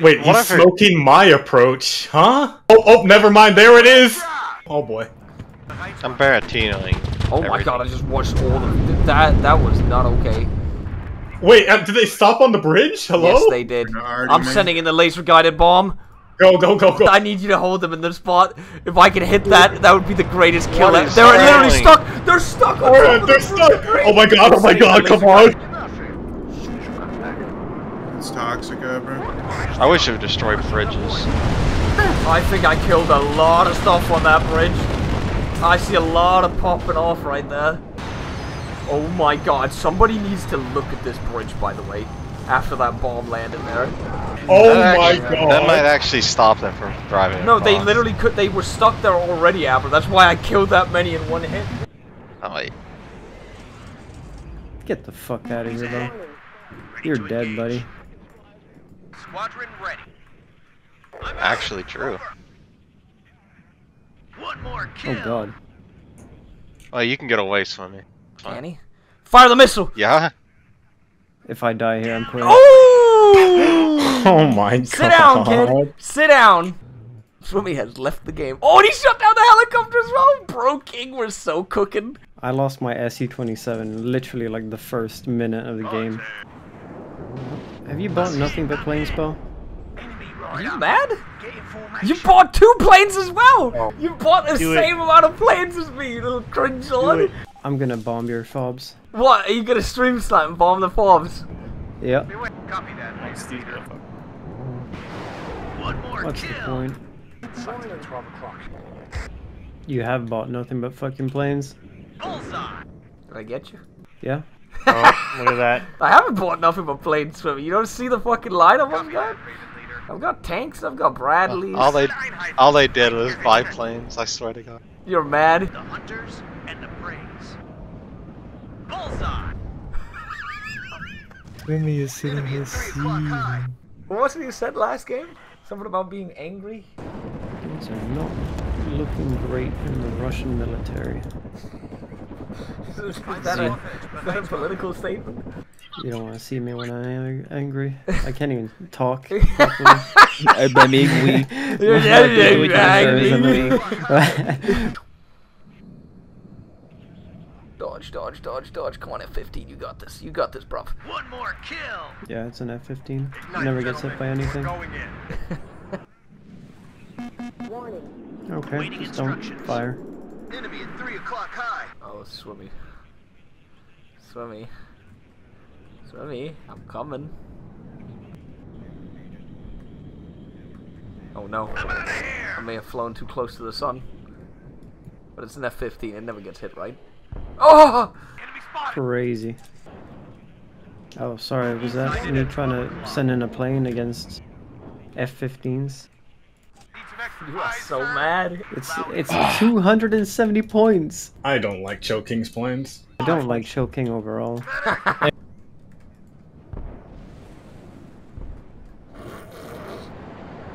Wait, he's Whatever. smoking my approach, huh? Oh, oh, never mind. There it is. Oh boy. I'm Baratinoing. Oh my god, I just watched all of that. That was not okay. Wait, uh, did they stop on the bridge? Hello? Yes, they did. I'm man. sending in the laser guided bomb. Go, go, go, go. I need you to hold them in the spot. If I can hit that, that would be the greatest kill. Ever. They're literally stuck. They're stuck. On top they're the stuck. Oh my god, oh my god, come on. It's toxic, uh, bro. I wish it would destroy bridges. I think I killed a lot of stuff on that bridge. I see a lot of popping off right there. Oh my god, somebody needs to look at this bridge, by the way, after that bomb landed there. Oh That my actually- god. That might actually stop them from driving. No, they literally could. They were stuck there already, Aber. That's why I killed that many in one hit. Oh, wait. Get the fuck out of here, though. You're dead, buddy. Squadron ready. Actually true. One more oh, kill. Oh god. Well, you can get away swimming. Can he? Fire the missile! Yeah? If I die here, I'm quitting. Oh! Oh my god. Sit down, kid. Sit down. Swimmy has left the game. Oh, and he shut down the helicopter as well. Bro King, we're so cooking. I lost my SE-27 literally like the first minute of the game. Have you bought nothing but plane spell? Are you mad? You bought two planes as well. Oh. You bought the Do it. same amount of planes as me, you little cringe lord. I'm gonna bomb your fobs. What? Are you gonna stream slam and bomb the fobs? Yep. Copy that. One more What's the point? You have bought nothing but fucking planes? Bullseye. Did I get you? Yeah? Oh, look at that. I haven't bought nothing but planes, Swimmy. You don't see the fucking lineup I've got? I've got tanks, I've got Bradleys. All they all they did was buy planes, I swear to god. You're mad. The hunters and the praise. Bullseye. Swimmy is sitting Enemy at three o'clock high. What was it you said last game? Something about being angry? Things are not looking great in the Russian military. Is that, a, is that a political statement? You don't want to see me when I'm angry. I can't even talk properly. I'm angry. You're angry. Dodge, dodge, dodge, dodge. Come on, F-15. You got this. You got this, bruv. One more kill. Yeah, it's an F-15. Never gets hit by anything. Going in. Okay, just don't fire. Enemy at three o'clock high. Oh, swimmy. Swimmy. Swimmy, I'm coming. Oh no. I may have flown too close to the sun. But it's an F-15, it never gets hit, right? Oh! Enemy spotted. Crazy. Oh, sorry, was that me trying to send in a plane against F-15s? Need some extra You are so mad. It's it's 270 points. I don't like Choking's plans. I don't like Choking overall.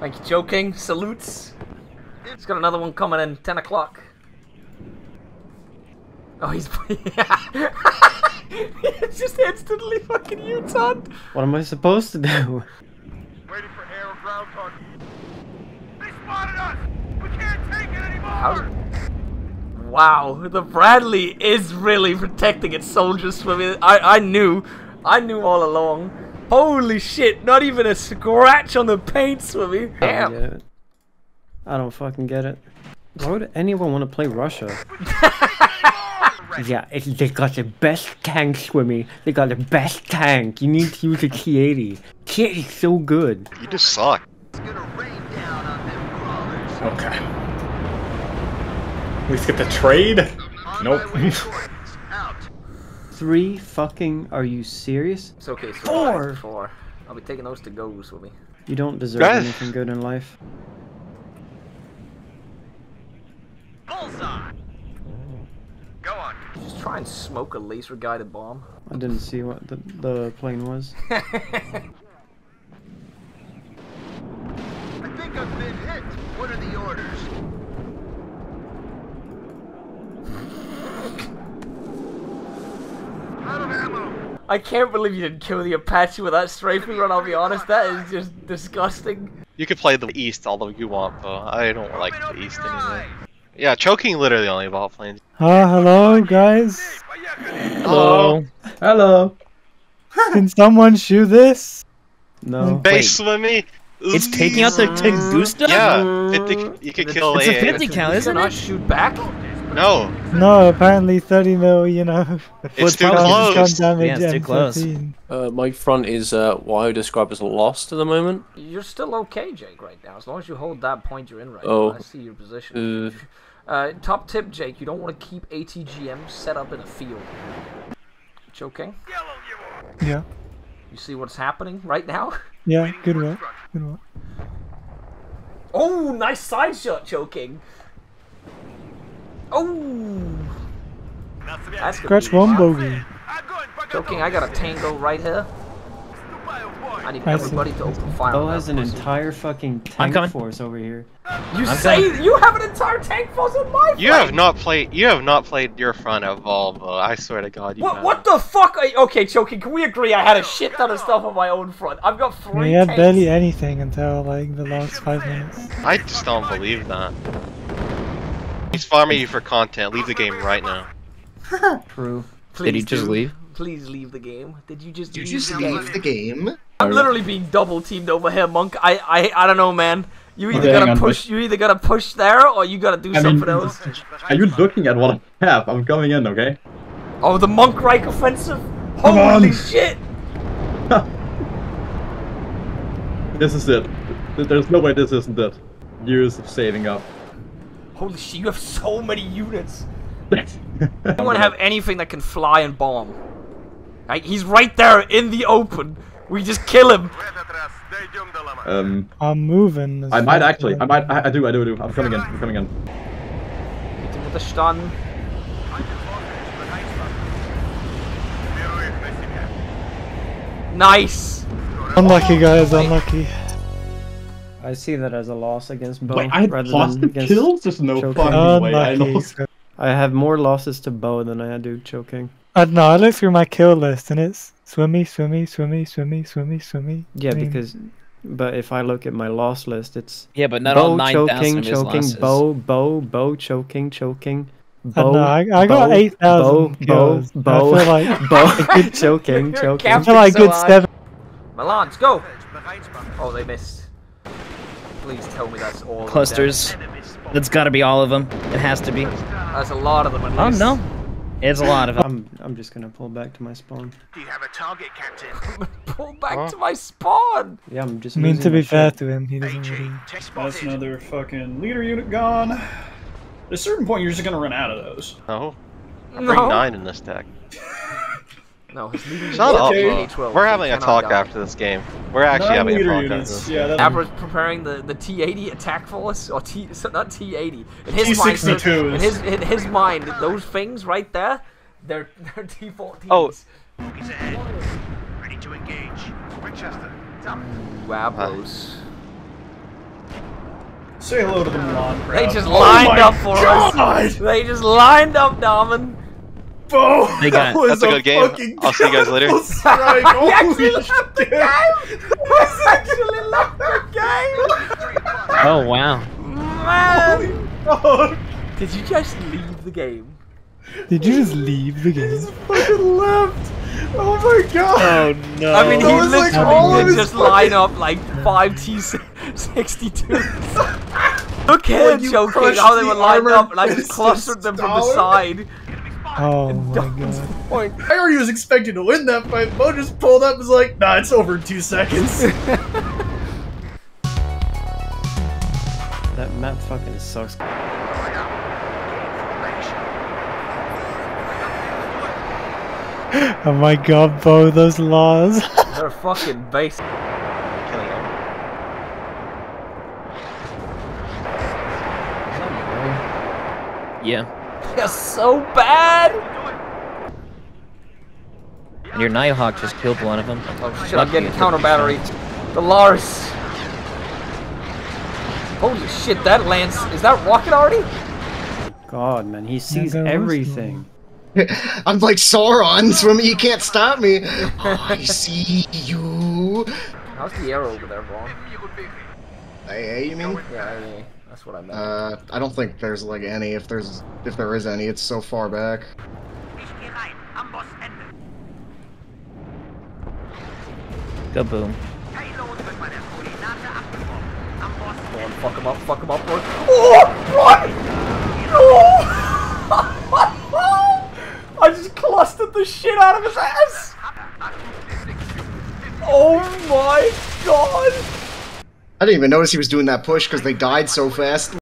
Thank you, joking. Salutes. He's got another one coming in 10 o'clock. Oh, he's. it's just instantly fucking U-turn. What am I supposed to do? Waiting for air or ground target. They spotted us. We can't take it anymore. How? Wow, the Bradley is really protecting its soldiers for me. I, I knew. I knew all along. Holy shit, not even a scratch on the paint for me. I don't Damn. get it. I don't fucking get it. Why would anyone want to play Russia? yeah, it's, they got the best tank, Swimmy. They got the best tank. You need to use a T-80. T-80's so good. You just suck. Okay. At least get the trade? On Nope. my way to coordinates. Out. Three fucking... Are you serious? It's okay, so Four. Four. I'll be taking those to goes with me. You don't deserve Guys. anything good in life. Bullseye. Go on. Just try and smoke a laser guided bomb. I didn't see what the, the plane was. I think I've been hit. What are the orders? Out of ammo. I can't believe you didn't kill the Apache with that strafing run, I'll be honest. That is just disgusting. You could play the East all you want, but I don't like the East anymore. Yeah, choking literally only ball planes. Ah, hello, guys. Hello. Hello. Can someone shoot this? No. Base swimmy. It's taking out the Tunguska? Yeah, 50, you could kill It's a 50 cal, isn't not it? shoot back? No, No, apparently 30 mil, you know. it's too probably gun close. damage Yeah, it's too close. M14. Uh, my front is uh, what I would describe as lost at the moment. You're still okay, Jake, right now. As long as you hold that point you're in right Oh. now. I see your position. Uh, top tip, Jake, you don't want to keep ATGM set up in a field. Choking? Yeah, You see what's happening right now? yeah, good work. Good work. Oh, nice side shot, choking. Oh, that's good. Scratch one bogey. Choking, I got a tango right here. I need I see. to open fire. Bo has that an pussy. entire fucking tank force over here. You I'm say you have an entire tank force on my You have not played. You have not played your front at Volvo. I swear to God, you. What, have. what the fuck? Are you- okay, choking. Can we agree? I had a shit ton of stuff on my own front. I've got three. We had tanks. barely anything until like the last five minutes. I just don't believe that. He's farming you for content. Leave the game right now. True. Please Did he just do. leave? Please leave the game. Did you just Did leave you the just game? leave the game? I'm literally being double teamed over here, Monk. I, I, I don't know, man. You either Okay, gotta push, you either gotta push there, or you gotta do I mean, something else. are you looking at what I have? I'm coming in, okay? Oh, the Monk Reich offensive. Come Holy on. shit! This is it. There's no way this isn't it. Years of saving up. Holy shit! You have so many units. I don't want to have anything that can fly and bomb. Right, he's right there in the open. We just kill him. um, I'm moving. I might actually. I might. I, I do. I do. I do. I'm coming in. I'm coming in. Hit him with a stun. Nice. Unlucky guys, unlucky. I see that as a loss against Bo Wait, I had rather positive than against kills. There's no choking. fucking oh way. I lost. I have more losses to Bo than I do choking. I don't know, I looked through my kill list and it's swimmy, swimmy, swimmy, swimmy, swimmy, swimmy. Yeah, I because but if I look at my loss list, it's Yeah, but not Bo all 9,000 choking, of his choking, losses. Bo, Bo, Bo choking, choking. I Bo, know, I, I got Bo, 8,000 Bo, kills. Bo, I Bo, feel like, Bo, choking, choking. I feel like so good high. 7. Milan's go. Oh, they missed. Please tell me that's all. Clusters. That's gotta be all of them. It has to be. That's a lot of them. At Oh no. It's a lot of them. I'm I'm just gonna pull back to my spawn. Do you have a target, Captain? Pull back Huh? to my spawn. Yeah, I'm just. I mean, to be fair shit. to him, he doesn't really. That's another fucking leader unit gone. At a certain point, you're just gonna run out of those. No. I bring No. nine in this deck. No, his leading Shut up, Okay. We're having a talk after this game. We're actually having a Non-leader talk after this. Yeah, that's Abra's preparing the, the T80 attack force, or T so not T80. In his mind, T62s. in his in his mind, those things right there, they're they're T14s. Oh. He's ahead. Ready to engage. Winchester. Wabos. Say hello to the Milan crowd. They just Oh lined my up for God! us. They just lined up, Daman. Bo, They got- that was That's a good game. I'll see you guys later. terrible strike. He actually Holy left the game. He actually left the game. Oh wow. Man, Oh, did you just leave the game? Did you just leave the game? fucking left. Oh my god. Oh no. I mean, he That was, like, literally all did just fucking- line up like five T sixty two. Look here, When you joking how they the were lined up, and I just clustered them from the Stalin? side. Oh my god. Point. I already was expecting to win that fight. Bo just pulled up and was like, nah, it's over in two seconds. That map fucking sucks. Oh my god, Bo, those laws. They're fucking base. Killing him. Yeah. They're so bad. And your Nighthawk just killed one of them. Oh shit, I'm getting counter battery. The Lars. Holy shit, that lance. Is that rocket already? God, man, he sees there everything. I'm like Sauron, Swimmy, you can't stop me. Oh, I see you. How's the arrow over there, Vaughn? Hey, you mean? Yeah, yeah, that's what I meant. Uh, I don't think there's like any. If there's, if there is any, it's so far back. Go boom. Go on, fuck him up, fuck him up, bro. Oh, run! No! I just clustered the shit out of his ass! Oh my god! I didn't even notice he was doing that push because they died so fast.